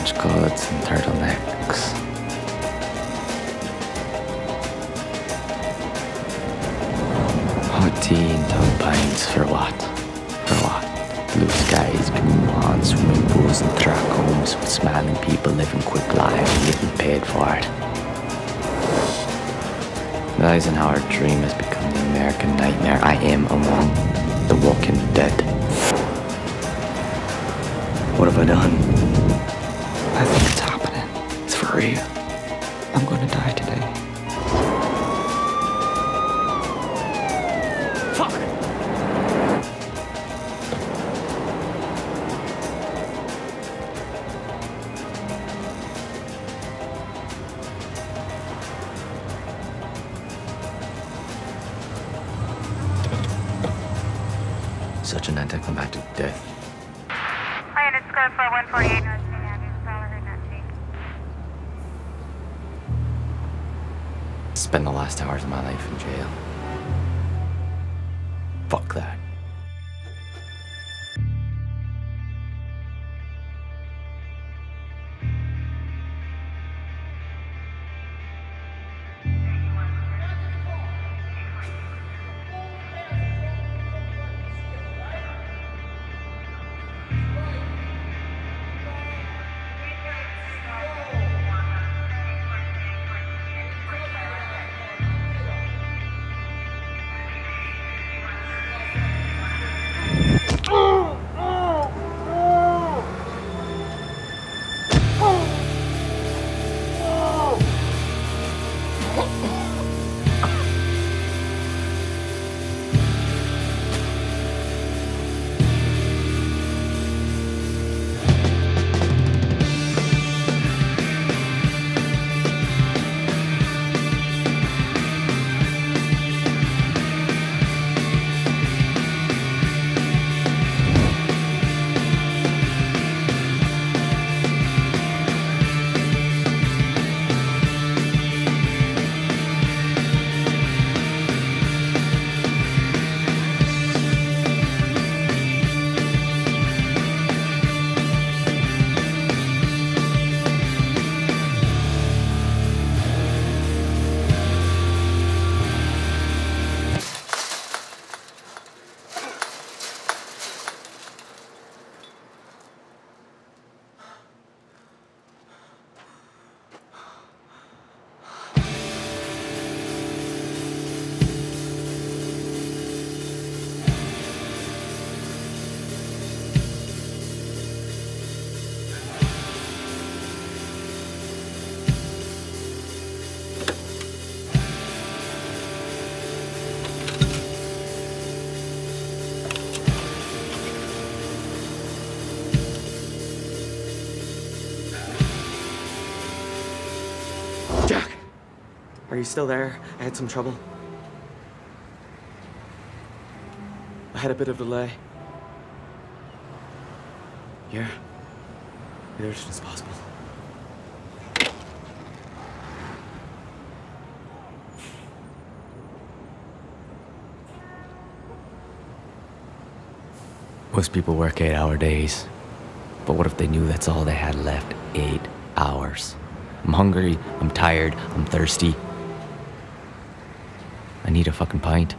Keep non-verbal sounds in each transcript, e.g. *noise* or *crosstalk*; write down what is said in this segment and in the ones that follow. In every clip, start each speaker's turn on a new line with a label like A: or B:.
A: trench coats and turtlenecks. Hot tea and tall pines for what? For what? Blue skies, blue lawns, swimming pools and track homes with smiling people living quick lives and getting paid for it. The Eisenhower dream has become the American nightmare. I am among the walking dead. What have I done? I think it's happening. It's for real. I'm gonna die today. Fuck! Such an anticlimactic death. Spend the last hours of my life in jail. Fuck that.
B: Are you still there? I had some trouble. I had a bit of delay. Here. Be there as soon as possible.
A: Most people work eight hour days. But what if they knew that's all they had left? Eight hours. I'm hungry, I'm tired, I'm thirsty. I need a fucking pint.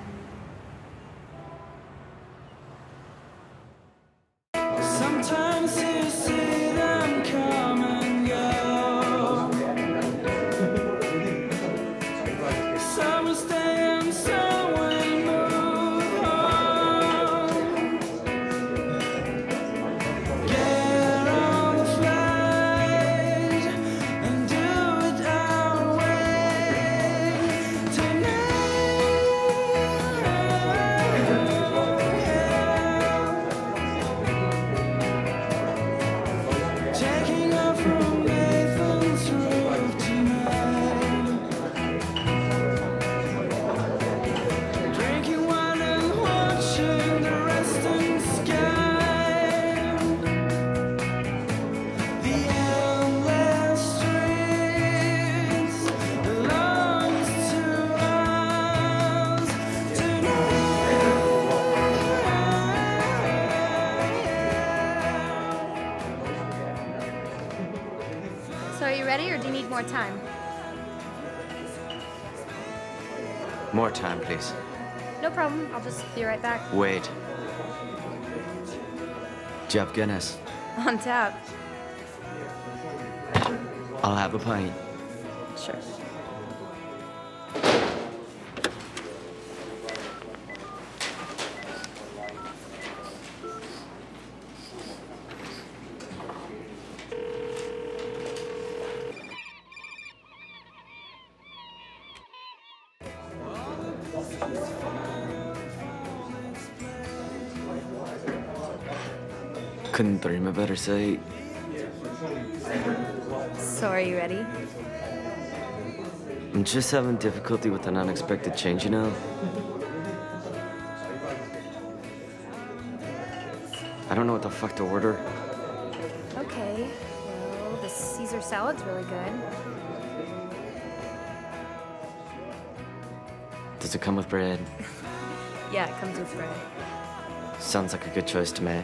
C: Or do you need more time?
A: More time, please.
C: No problem. I'll just be right back.
A: Wait. Have Guinness? *laughs*
C: On tap.
A: I'll have a pint.
C: Sure.
A: Couldn't dream a better sight.
C: So are you ready?
A: I'm just having difficulty with an unexpected change, you know? I don't know what the fuck to order.
C: Okay. Well, the Caesar salad's really good.
A: Does it come with bread? *laughs*
C: Yeah, it comes with bread.
A: Sounds like a good choice to me.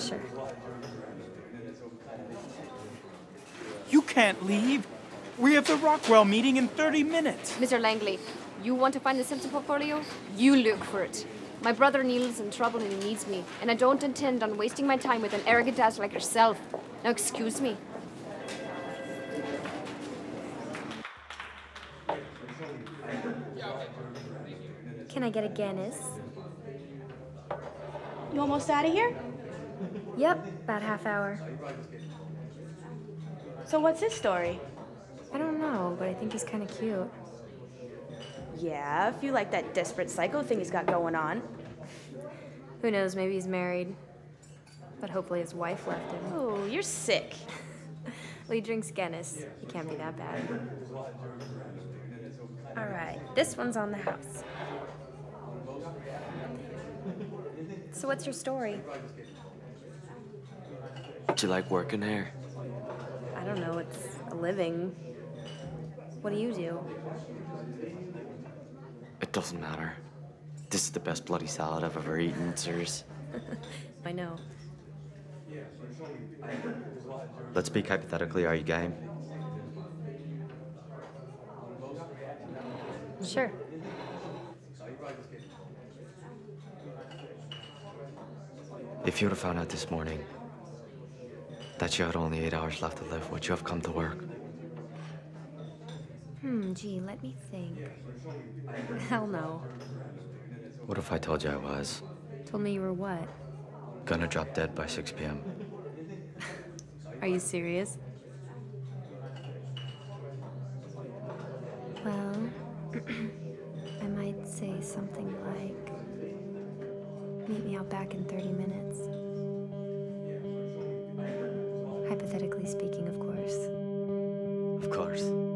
C: Sure.
D: You can't leave. We have the Rockwell meeting in 30 minutes.
C: Mr. Langley, you want to find the Simpson portfolio? You look for it. My brother Neil's in trouble and he needs me, and I don't intend on wasting my time with an arrogant ass like yourself. Now, excuse me. Can I get a Guinness?
E: You almost out of here?
C: Yep, about half hour.
E: So what's his story?
C: I don't know, but I think he's kind of cute.
E: Yeah, if you like that desperate psycho thing he's got going on.
C: Who knows, maybe he's married. But hopefully his wife left him.
E: Oh, you're sick. *laughs*
C: Well, he drinks Guinness. He can't be that bad. All right, this one's on the house. So, what's your story?
A: Do you like working here?
C: I don't know, it's a living. What do you do?
A: It doesn't matter. This is the best bloody salad I've ever eaten, sirs. *laughs*
C: I know.
A: Let's speak hypothetically. Are you game?
C: Sure.
A: If you would have found out this morning that you had only eight hours left to live, would you have come to work?
C: Hmm, gee, let me think. Hell no.
A: What if I told you I was?
C: Told me you were what?
A: Gonna drop dead by 6 p.m. *laughs*
C: Are you serious? Well, *clears throat* I might say something like, meet me out back in 30 minutes. Hypothetically speaking, of course.
A: Of course.